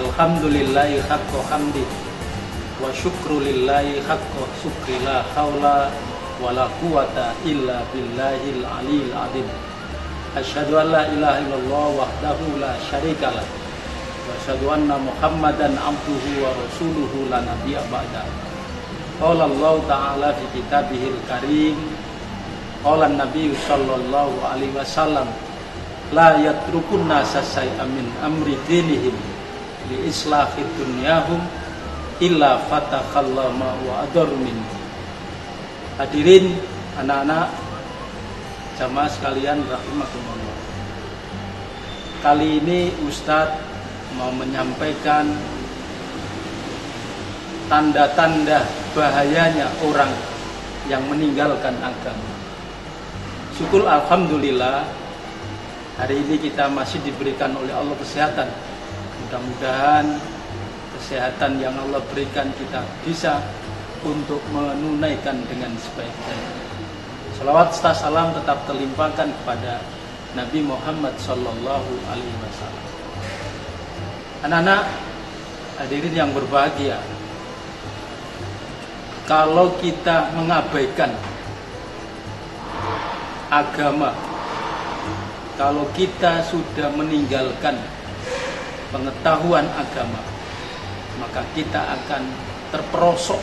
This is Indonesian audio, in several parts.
Alhamdulillahi haqqa hamdi wa syukru lillahi haqqa syukri la haula wa la quwata illa billahil aliyil azim. Asyhadu an la ilaha illallah wahdahu la syarikalah wa asyhadu anna Muhammadan abduhu wa rasuluhu la nabiyya ba'da. Qala Allah Ta'ala fi kitabihil karim Qala Nabi sallallahu alaihi wasallam la yatrukun nasa amin amri dinihim li islahi dunyahum illa fatakhallama wa adar min Hadirin anak-anak jamaah sekalian rahimakumullah. Kali ini Ustadz mau menyampaikan tanda-tanda bahayanya orang yang meninggalkan agama. Syukur Alhamdulillah hari ini kita masih diberikan oleh Allah kesehatan. Mudah-mudahan kesehatan yang Allah berikan kita bisa untuk menunaikan dengan sebaik-baiknya. Salawat serta salam tetap terlimpahkan kepada Nabi Muhammad Sallallahu Alaihi Wasallam. Anak-anak hadirin yang berbahagia, kalau kita mengabaikan agama. Kalau kita sudah meninggalkan pengetahuan agama, maka kita akan terperosok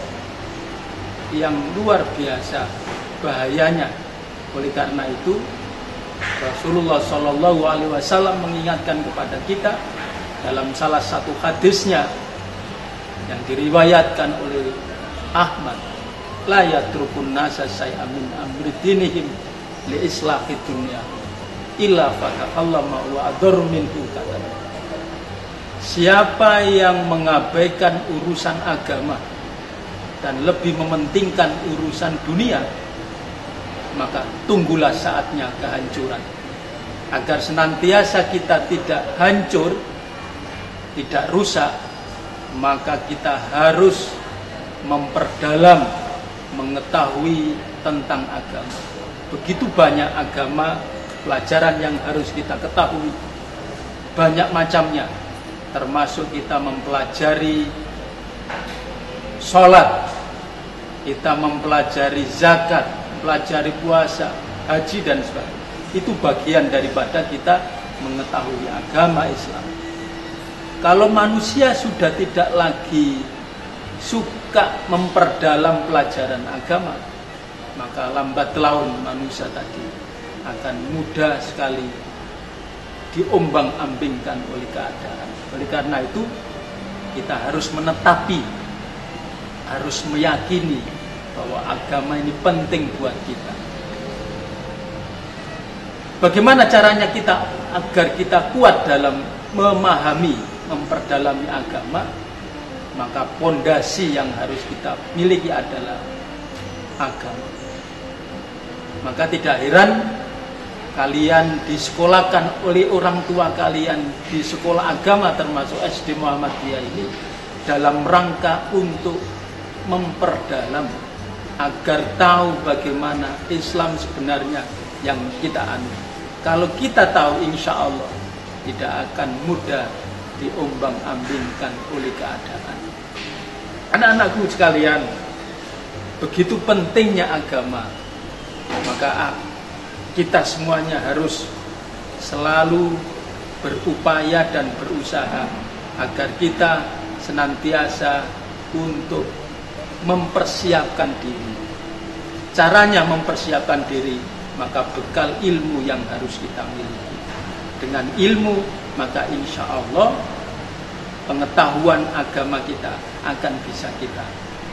yang luar biasa bahayanya. Oleh karena itu, Rasulullah Shallallahu Alaihi Wasallam mengingatkan kepada kita dalam salah satu hadisnya yang diriwayatkan oleh Ahmad la yatrukun nasa say'amin amri dinihim li islahi dunia illa Allah wa ador minhu kata Siapa yang mengabaikan urusan agama dan lebih mementingkan urusan dunia, maka tunggulah saatnya kehancuran. Agar senantiasa kita tidak hancur, tidak rusak, maka kita harus memperdalam mengetahui tentang agama. Begitu banyak agama, pelajaran yang harus kita ketahui. Banyak macamnya, termasuk kita mempelajari sholat, kita mempelajari zakat, mempelajari puasa, haji dan sebagainya. Itu bagian daripada kita mengetahui agama Islam. Kalau manusia sudah tidak lagi suka memperdalam pelajaran agama, maka lambat laun manusia tadi akan mudah sekali diombang-ambingkan oleh keadaan. Oleh karena itu kita harus menetapi, harus meyakini bahwa agama ini penting buat kita. Bagaimana caranya kita agar kita kuat dalam memahami, memperdalami agama? Maka pondasi yang harus kita miliki adalah agama. Maka tidak heran kalian disekolahkan oleh orang tua kalian di sekolah agama termasuk SD Muhammadiyah ini dalam rangka untuk memperdalam agar tahu bagaimana Islam sebenarnya yang kita anut. Kalau kita tahu insya Allah tidak akan mudah diombang-ambingkan oleh keadaan. Anak-anakku sekalian, begitu pentingnya agama maka kita semuanya harus selalu berupaya dan berusaha agar kita senantiasa untuk mempersiapkan diri. Caranya mempersiapkan diri, maka bekal ilmu yang harus kita miliki. Dengan ilmu, maka insya Allah pengetahuan agama kita akan bisa kita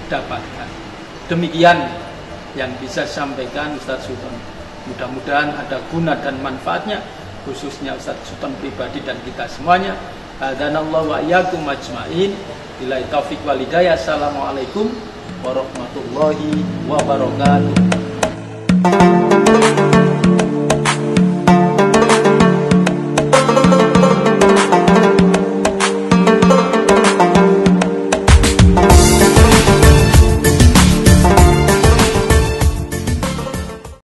dapatkan. Demikian yang bisa sampaikan Ustaz Sultan. Mudah-mudahan ada guna dan manfaatnya khususnya Ustaz Sultan pribadi dan kita semuanya. Adanallahu wa iyyakum ajmain. Bila taufik wal hidayah. Assalamualaikum warahmatullahi wabarakatuh.